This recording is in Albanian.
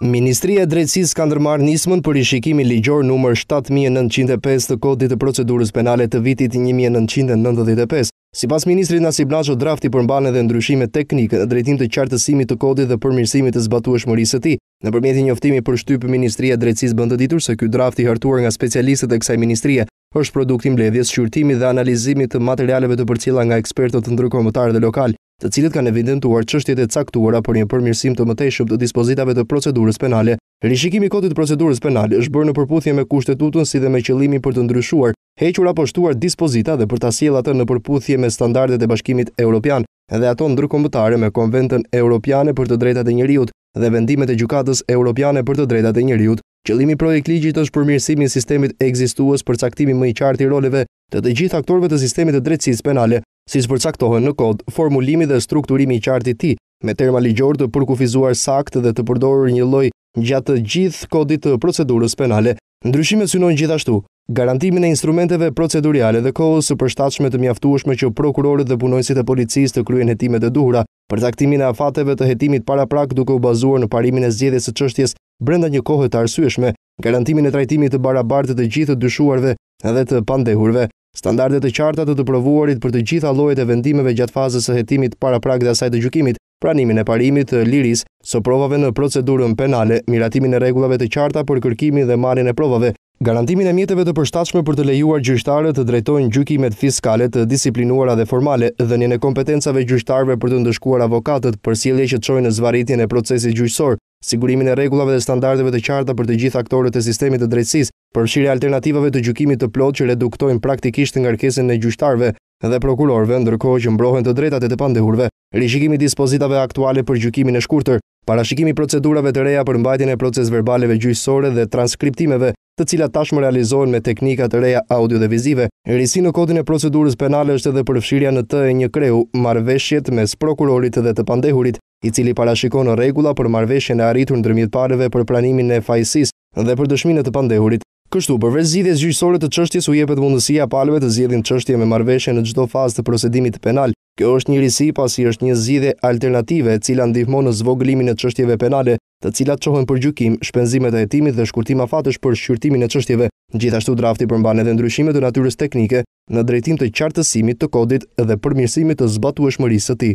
Ministria e Drejtësisë ka ndërmarrë nismën për rishikimin e ligjit numër shtatë mijë e nëntëqind e pesë të Kodit të Procedurës Penale të vitit një mijë e nëntëqind e nëntëdhjetë e pesë. Sipas ministrit Nasip Naço drafti përmban edhe ndryshime teknike në drejtim të qartësimit të Kodit dhe përmirësimit të zbatueshmërisë së tij. Nëpërmjet një njoftimi për shtyp Ministria e Drejtësisë bën të ditur se ky draft i hartuar nga specialistët e kësaj ministrie Është produkt i mbledhjes, shqyrtimit dhe analizimit të materialeve të përcjella nga ekspertët ndërkombëtarë dhe lokalë, të cilët kanë evidentuar çështjet e caktuara për një përmirësim të mëtejshëm të dispozitave të procedurës penale. Rishikimi i Kodit të Procedurës Penale është bërë në përputhje me Kushtetutën si dhe me qëllimin për të ndryshuar, hequr apo shtuar dispozita dhe për ta sjellë atë në përputhje me standardet e Bashkimit Europian dhe ato ndërkombëtare me Konventën Europiane për të Drejtat e Njeriut dhe vendimet e Gjykatës Europiane për të Drejtat e Njeriut. Qëllimi i projektligjit është përmirësimi i sistemit ekzistues, përcaktimi më i qartë i roleve të të gjithë aktorëve të sistemit të drejtësisë penale, siç përcaktohen në Kod, formulimi dhe strukturimi i qartë i tij, me terma ligjorë të përkufizuar saktë dhe të përdorur njëlloj gjatë të gjithë Kodit të Procedurës Penale. Ndryshimet synojnë gjithashtu, garantimin e instrumenteve proceduriale dhe kohës së përshtatshme të mjaftueshme që prokurorët dhe punonjësit e policisë të kryejnë hetimet e duhura, përcaktimin e afateve të hetimit paraprak duke u bazuar në parimin e zgjidhjes së çështjes brenda një kohe të arsyeshme, garantimin e trajtimit të barabartë të të gjithë të dyshuarve dhe të pandehurve, standarde të qarta të të provuarit për të gjitha llojet e vendimeve gjatë fazës së hetimit paraprak dhe asaj të gjykimit, pranimin e parimit të lirisë së provave në procedurën penale, miratimin e rregullave të qarta për kërkimin dhe marrjen e provave, garantimin e mjeteve të përshtatshme për të lejuar gjyqtarët të drejtojnë gjykimet fiskale të disiplinuara dhe formale, dhënien e kompetencave gjyqtarëve për të ndëshkuar avokatët për sjellje që çojnë në zvarritjen e procesit gjyqësor, sigurimin e rregullave dhe standardeve të qarta për të gjithë aktorët e sistemit të drejtësisë, përfshirja e alternativave të gjykimit të plotë që reduktojnë praktikisht ngarkesën e gjyqtarëve dhe prokurorëve ndërkohë që mbrohen të drejtat e të pandehurve, rishikimi i dispozitave aktuale për gjykimin e shkurtër, parashikimi i procedurave të reja për mbajtjen e procesverbaleve gjyqësore dhe transkriptimeve, të cilat tashmë realizohen me teknika të reja audio dhe vizive. Risi në Kodin e Procedurës Penale është edhe përfshirja në të e një kreu, marrëveshjet mes prokurorit dhe të pandehurit, i cili parashikon rregulla për marrëveshjen e arritur ndërmjet palëve për pranimin e fajësisë dhe për dëshminë e të pandehurit. Kështu, përveç zgjidhjes gjyqësore të çështjes u jepet mundësia palëve të zgjidhin çështje me marrëveshje në çdo fazë të procedimit penal. Kjo është një risi pasi është një zgjidhje alternative e cila ndihmon në zvogëlimin e çështjeve penale të cilat çohen për gjykim, shpenzimet e hetimit dhe shkurtim afatesh për shqyrtimin e çështjeve. Gjithashtu drafti përmban edhe ndryshime të natyrës teknike në drejtim të qartësimit të Kodit dhe përmirësimit të zbatueshmërisë së tij.